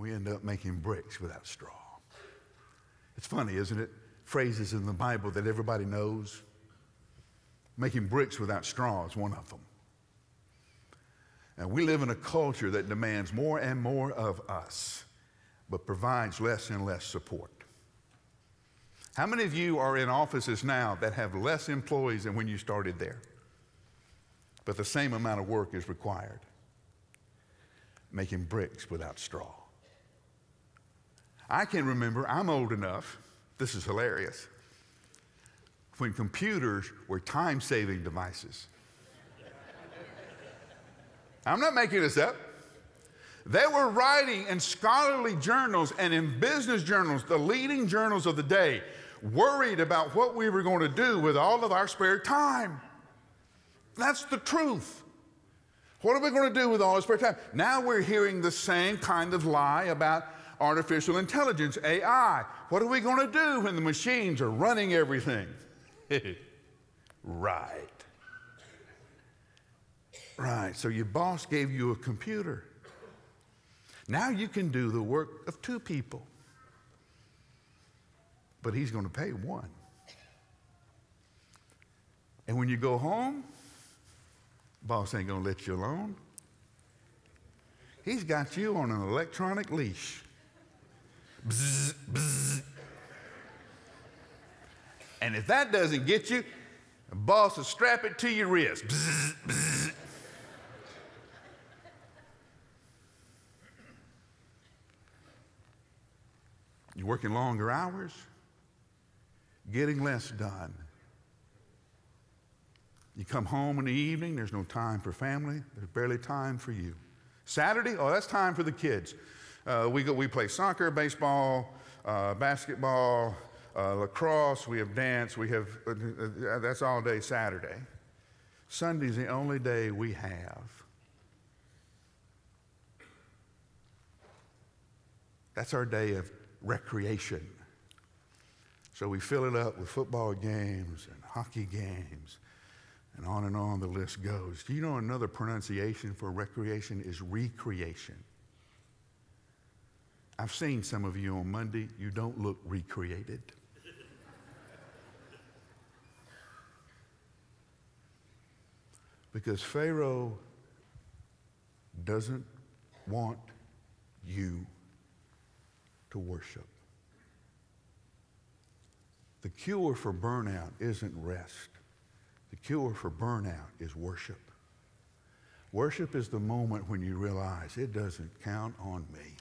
we end up making bricks without straw. It's funny, isn't it? Phrases in the Bible that everybody knows. Making bricks without straw is one of them. And we live in a culture that demands more and more of us, but provides less and less support. How many of you are in offices now that have less employees than when you started there? But the same amount of work is required. Making bricks without straw. I can remember, I'm old enough, this is hilarious, when computers were time saving devices. I'm not making this up. They were writing in scholarly journals and in business journals, the leading journals of the day, worried about what we were going to do with all of our spare time. That's the truth. What are we going to do with all our spare time? Now we're hearing the same kind of lie about artificial intelligence, AI. What are we going to do when the machines are running everything? right. Right. So your boss gave you a computer. Now you can do the work of two people. But he's going to pay one. And when you go home, boss ain't going to let you alone. He's got you on an electronic leash. Bzz, bzz. And if that doesn't get you, the boss will strap it to your wrist. Bzz. You're working longer hours, getting less done. You come home in the evening, there's no time for family, there's barely time for you. Saturday, oh, that's time for the kids. Uh, we, go, we play soccer, baseball, uh, basketball, uh, lacrosse, we have dance, we have, uh, uh, that's all day Saturday. Sunday's the only day we have. That's our day of recreation. So we fill it up with football games and hockey games, and on and on the list goes. Do you know another pronunciation for recreation is recreation? I've seen some of you on Monday, you don't look recreated. because Pharaoh doesn't want you to worship. The cure for burnout isn't rest. The cure for burnout is worship. Worship is the moment when you realize it doesn't count on me.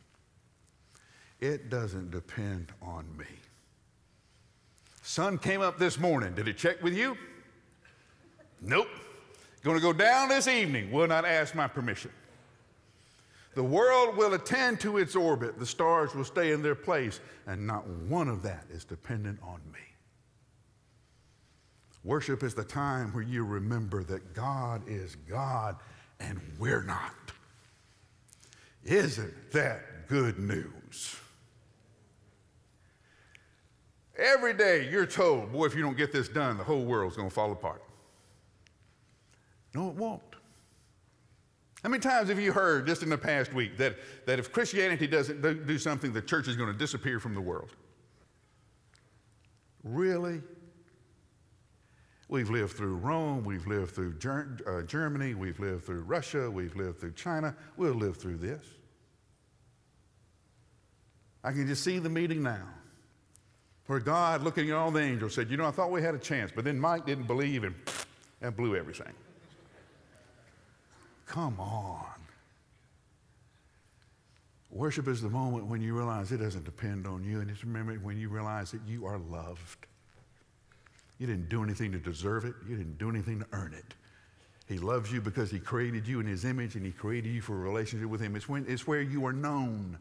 It doesn't depend on me. Sun came up this morning. Did it check with you? Nope. Going to go down this evening. Will not ask my permission. The world will attend to its orbit. The stars will stay in their place, and not one of that is dependent on me. Worship is the time where you remember that God is God and we're not. Isn't that good news? Every day you're told, boy, if you don't get this done, the whole world's going to fall apart. No, it won't. How many times have you heard just in the past week that, that if Christianity doesn't do something, the church is going to disappear from the world? Really? We've lived through Rome, we've lived through uh, Germany, we've lived through Russia, we've lived through China. We'll live through this. I can just see the meeting now where God, looking at all the angels, said, You know, I thought we had a chance, but then Mike didn't believe and, and blew everything. Come on. Worship is the moment when you realize it doesn't depend on you, and it's remember when you realize that you are loved. You didn't do anything to deserve it, you didn't do anything to earn it. He loves you because He created you in His image and He created you for a relationship with Him. It's, when, it's where you are known.